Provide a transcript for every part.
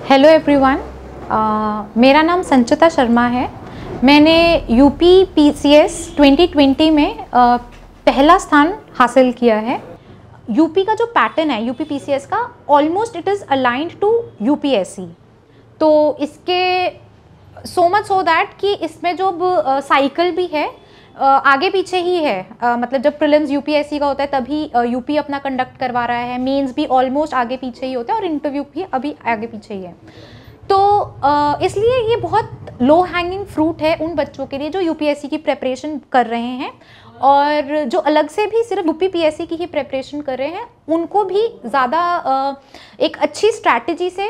Hello everyone मेरा नाम संचिता शर्मा है। मैंने यूपी पीसीएस 2020 में uh, पहला स्थान हासिल किया है। यूपी का जो पैटर्न है यूपी पीसीएस का almost it is aligned to UPSC तो इसके सो मच सो दैट कि इसमें जो साइकिल uh, भी है आगे पीछे ही है। मतलब जब प्रिलिम्स यूपीएससी का होता है, तभी यूपी अपना कंडक्ट करवा रहा है। मेंस भी ऑलमोस्ट आगे पीछे ही होता है और इंटरव्यू भी अभी आगे पीछे ही है। तो इसलिए ये बहुत लो हैंगिंग फ्रूट है उन बच्चों के लिए जो यूपीएससी की प्रेपरेशन कर रहे हैं और जो अलग से भी सिर्फ़ यूपी पीएससी की ही प्रेपरेशन कर रहे हैं, उनको भी ज़्यादा एक अच्छी स्ट्रैटेजी से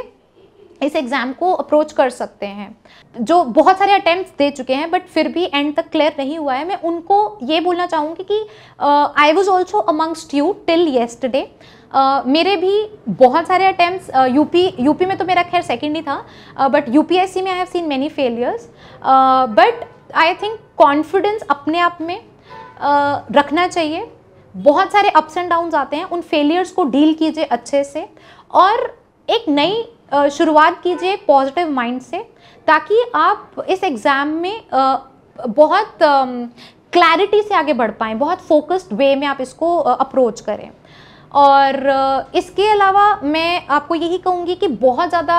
इस एग्ज़ाम को अप्रोच कर सकते हैं। जो बहुत सारे अटैम्प्ट दे चुके हैं बट फिर भी एंड तक क्लियर नहीं हुआ है। मैं उनको ये बोलना चाहूँगी कि I was also amongst you till yesterday मेरे भी बहुत सारे अटैम्प्ट यूपी यूपी में तो मेरा खैर सेकेंड ही था बट uh, यूपीएससी में I have seen many failures but I think confidence अपने आप में uh, रखना चाहिए। बहुत सारे अप्स एंड डाउन्स आते हैं उन फेलियर्स को डील कीजिए अच्छे से। और एक नई शुरुआत कीजिए पॉजिटिव माइंड से, ताकि आप इस एग्ज़ाम में बहुत क्लैरिटी से आगे बढ़ पाएँ, बहुत फोकस्ड वे में आप इसको अप्रोच करें। और इसके अलावा मैं आपको यही कहूँगी कि बहुत ज़्यादा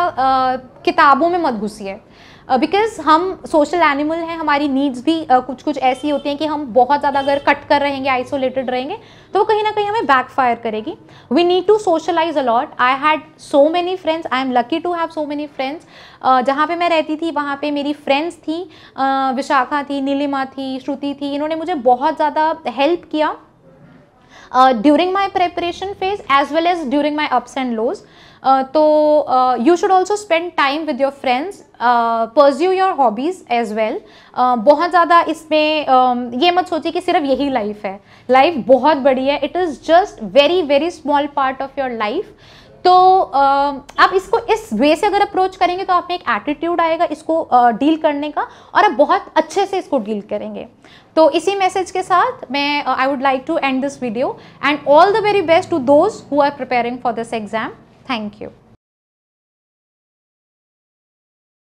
किताबों में मत घुसिए। बिकॉज़ हम सोशल एनिमल हैं हमारी नीड्स भी uh, कुछ कुछ ऐसी होती हैं कि हम बहुत ज़्यादा अगर कट कर रहेंगे आइसोलेटेड रहेंगे तो वो कहीं ना कहीं हमें बैकफायर करेगी। We need to socialise a lot I had so many friends I am lucky to have so many friends जहाँ पे मैं रहती थी वहाँ पे मेरी फ्रेंड्स थी uh, विशाखा थी नीलिमा थी श्रुति थी इन्होंने मुझे बहुत ज़्यादा हेल्प किया। During my preparation phase as well as during my ups and lows तो you should also spend time with your friends pursue your hobbies as well बहुत ज़्यादा इसमें uh, ये मत सोचिए कि सिर्फ़ यही लाइफ है। लाइफ बहुत बड़ी है। It is just very very small part of your life तो आप इसको इस वे से अगर अप्रोच करेंगे तो आप में एक एटीट्यूड आएगा इसको डील करने का और आप बहुत अच्छे से इसको डील करेंगे तो इसी मैसेज के साथ मैं I would like to end this video and all the very best to those who are preparing for this exam thank you.